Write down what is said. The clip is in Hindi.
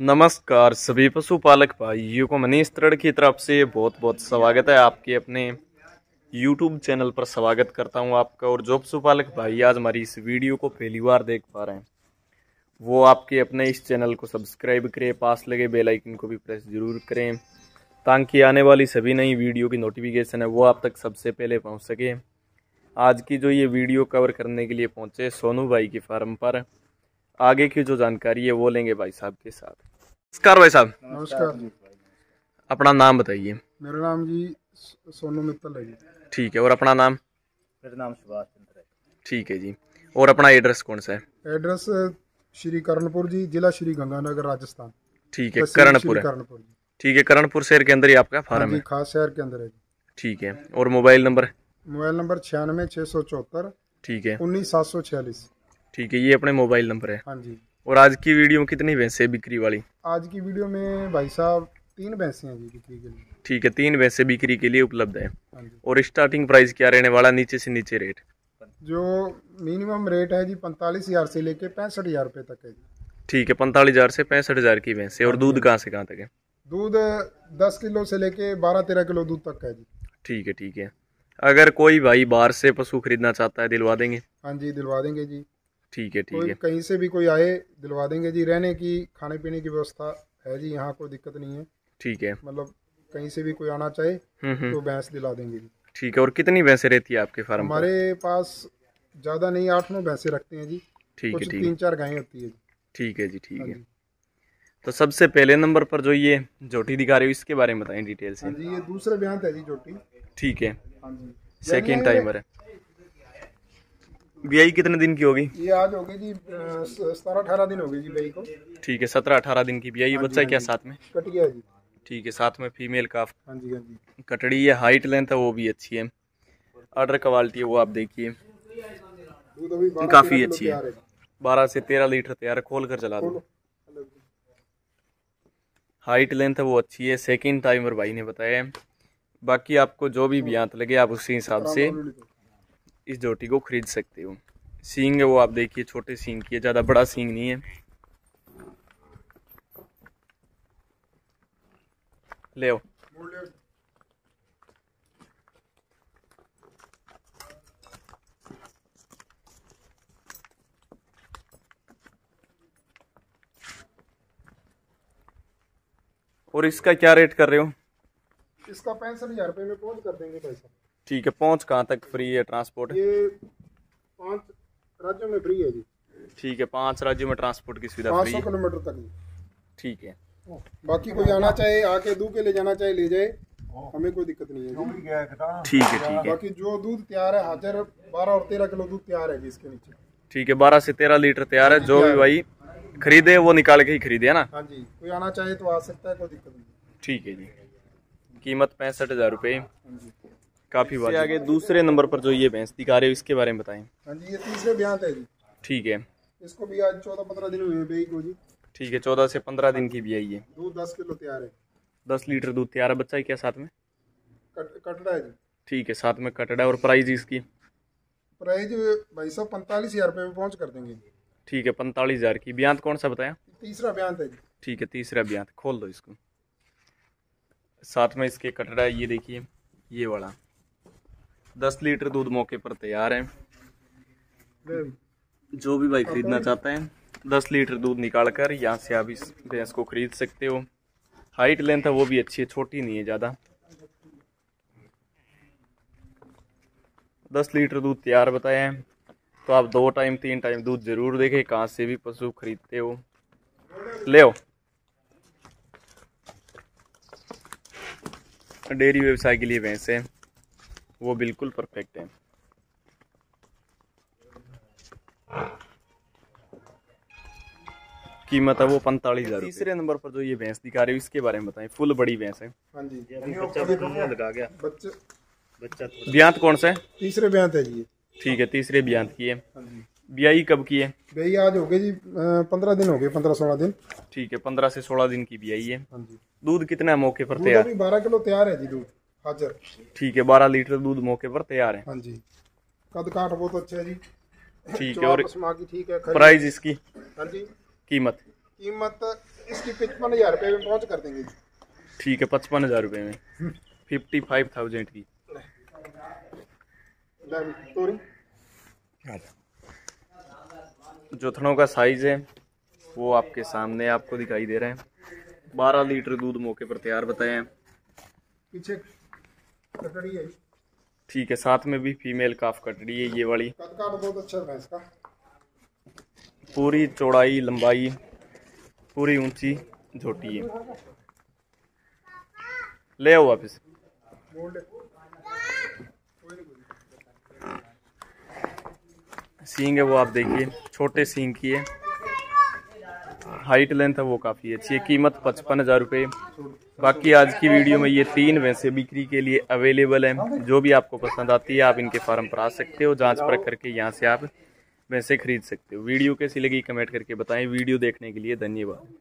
नमस्कार सभी पशुपालक भाइयों को मनीष तरण की तरफ़ से बहुत बहुत स्वागत है आपके अपने YouTube चैनल पर स्वागत करता हूँ आपका और जो पशुपालक भाई आज हमारी इस वीडियो को पहली बार देख पा रहे हैं, वो आपके अपने इस चैनल को सब्सक्राइब करें, पास लगे बेल आइकन को भी प्रेस ज़रूर करें, ताकि आने वाली सभी नई वीडियो की नोटिफिकेशन है, वो आप तक सबसे पहले पहुँच सके। आज की जो ये वीडियो कवर करने के लिए पहुँचे सोनू भाई की फार्म पर। आगे की जो जानकारी है वो लेंगे भाई साहब के साथ। नमस्कार भाई साहब। नमस्कार। जी अपना नाम बताइए। मेरा नाम जी सोनू मित्तल है जी। ठीक है और अपना नाम? मेरा नाम सुभाष चंद्र है। ठीक है जी। और अपना एड्रेस कौन सा है? एड्रेस श्री कर्णपुर जी जिला श्री गंगानगर राजस्थान। ठीक है कर्णपुर कर्णपुर ठीक है कर्णपुर शहर के अंदर ही आपका हाँ फार्म है? खास शहर के अंदर है जी। ठीक है और मोबाइल नंबर? मोबाइल नंबर छियानवे छः सौ चौहत्तर ठीक है। उन्नीस सात सौ छियालीस। ठीक है ये अपने मोबाइल नंबर है। हाँ जी। और आज की वीडियो में कितनी भैंसे बिक्री वाली? आज की वीडियो में भाई साहब तीन भैंसे हैं जी बिक्री के लिए। ठीक है तीन भैंसे बिक्री के लिए उपलब्ध है। हाँ और स्टार्टिंग प्राइस क्या रहने वाला नीचे से नीचे रेट जो मिनिमम रेट है जी पैंतालीस हज़ार से लेके पैंसठ हज़ार रुपये तक है जी। ठीक है पैंतालीस हज़ार से पैंसठ हज़ार की भैंसे। और दूध कहाँ से कहाँ तक है? दूध दस किलो से लेके बारह तेरह किलो दूध तक है जी। ठीक है ठीक है। अगर कोई भाई बाहर से पशु खरीदना चाहता है दिलवा देंगे। हाँ जी दिलवा देंगे जी। ठीक है ठीक है। कहीं से भी कोई आए दिलवा देंगे जी। रहने की खाने पीने की व्यवस्था है जी यहाँ कोई दिक्कत नहीं है। ठीक है। मतलब कहीं से भी कोई आना चाहे हम्म हम्म। तो भैंस दिला देंगे जी। ठीक है और कितनी भैंसे रहती है आपके फार्म हमारे पास ज़्यादा नहीं आठ नौ भैंसे रखते हैं जी। ठीक है है। तीन चार गायें होती है ठीक है जी ठीक हाँ है। तो सबसे पहले नंबर पर जो ये जोटी दिखा रहे हो इसके बारे में बताएँ डिटेल से। हाँ जी ये दूसरे बयान है जी जोटी। ठीक है। हाँ सेकंड टाइमर है। ब्याई कितने दिन की होगी? ये आज हो गई जी सतारह अठारह दिन हो गई जी बई को। ठीक है सत्रह अठारह दिन की ब्याई। हाँ बच्चा हाँ क्या साथ में? कट गया जी। ठीक है साथ में फीमेल का। हाँ जी हाँ जी। कटड़ी है हाइट लेंथ है वो भी अच्छी है। ऑर्डर क्वालिटी है वो आप देखिए। 12 काफ़ी अच्छी है। बारह से तेरह लीटर तैयार खोल कर चला दो। हाइट लेंथ है वो अच्छी है। सेकंड टाइमर भाई ने बताया है। बाकी आपको जो भी ब्यांत लगे आप उसी हिसाब से इस जोटी को खरीद सकते हो। सींग है वो आप देखिए, छोटे सींग की है, ज़्यादा बड़ा सींग नहीं है। ले और इसका क्या रेट कर रहे हो? इसका पैंसठ हज़ार रुपये में पहुँच कर देंगे पैसा ठीक है पहुँच कहाँ तक फ्री है ट्रांसपोर्ट ये पाँच राज्यों में फ्री है जी। ठीक है पाँच राज्यों में ट्रांसपोर्ट की सुविधा फ्री सौ है। किलोमीटर तक ठीक है। बाकी कोई आना चाहे आके दूध के ले जाना चाहे ले जाए हमें कोई दिक्कत नहीं है ठीक है ठीक है। बाकी जो दूध तैयार है हाजिर बारह और तेरह किलो दूध तैयार है इसके नीचे। ठीक है बारह से तेरह लीटर तैयार है जो भी भाई खरीदे वो निकाल के ही खरीदे है ना? हाँ जी कोई आना चाहे तो आ सकता है कोई दिक्कत नहीं ठीक है जी। कीमत पैंसठ हज़ार रुपये हाँ जी। काफ़ी बात आगे दूसरे नंबर पर जो ये भैंस दिखा रहे हो इसके बारे में बताएँ। हाँ जी ये तीसरे बयान है जी। ठीक है। इसको भी आज चौदह पंद्रह दिन हुए बेई को जी। ठीक है चौदह से पंद्रह दिन की भी आई है दूध दस किलो तैयार है। दस लीटर दूध तैयार है। बच्चा ही क्या साथ में? कट कट है जी। ठीक है साथ में कटड़ा है। और प्राइस इसकी? प्राइज भाई साहब पैंतालीस हज़ार रुपये में पहुँच कर देंगे। ठीक है पैंतालीस हज़ार की। ब्यांत कौन सा बताया? तीसरा ब्यांत है जी। ठीक है तीसरा ब्यांत खोल दो इसको। साथ में इसके कटड़ा है ये देखिए ये वाला। दस लीटर दूध मौके पर तैयार है। जो भी भाई खरीदना चाहता है, दस लीटर दूध निकाल कर यहाँ से आप इस भैंस को खरीद सकते हो। हाइट लेंथ है, वो भी अच्छी है, छोटी नहीं है ज़्यादा। दस लीटर दूध तैयार बताया है। तो आप दो टाइम, तीन टाइम दूध ज़रूर देखें, कहाँ से भी पशु खरीदते हो। ले आओ। डेयरी व्यवसाय के लिए भैंस है। वो बिल्कुल परफेक्ट है। कीमत है वो पैंतालीस हज़ार तीसरे नंबर पर जो ये भैंस दिखा रहे हो इसके बारे में बताएँ। फुल बड़ी भैंस है। हाँ जी। बच्चा भी मुँह लगा गया? बच्चे बच्चा थोड़ा ब्यांत कौन सा है? तीसरे बयान है जी ठीक है तीसरे ब्यांत की है। हाँ ब्याई कब की है? भई आज हो गए जी पंद्रह दिन हो गए पंद्रह सोलह दिन। ठीक है पंद्रह से सोलह दिन की ब्याई है। हाँ दूध कितना है मौके पर तैयार? बारह किलो तैयार है जी दूध। हाजिर ठीक है बारह लीटर दूध मौके पर तैयार है। हाँ जी। कद काठ बहुत अच्छा है जी। ठीक है और ठीक है प्राइस इसकी? हाँ जी। कीमत? कीमत इसकी पचपन हज़ार रुपये में पहुँच कर देंगे ठीक है पचपन हज़ार रुपये में। फिफ्टी फाइव थाउज़ेंड की। जोथनों का साइज़ है वो आपके सामने आपको दिखाई दे रहा है। बारह लीटर दूध मौके पर तैयार बताए। हैं पीछे कटड़ी है ठीक है साथ में भी फीमेल काफ कटड़ी है ये वाली। कद का बहुत अच्छा भैंस का पूरी चौड़ाई लंबाई पूरी ऊँची झोटी है। ले आओ वापस। सींग है वो आप देखिए छोटे सींग की है। हाइट लेंथ है वो काफ़ी अच्छी है कीमत पचपन हज़ार रुपये बाकी आज की वीडियो में ये तीन वैसे बिक्री के लिए अवेलेबल हैं। जो भी आपको पसंद आती है, आप इनके फार्म पर आ सकते हो। जाँच पर करके यहाँ से आप वैसे खरीद सकते हो। वीडियो कैसी लगी, कमेंट करके बताएँ। वीडियो देखने के लिए धन्यवाद।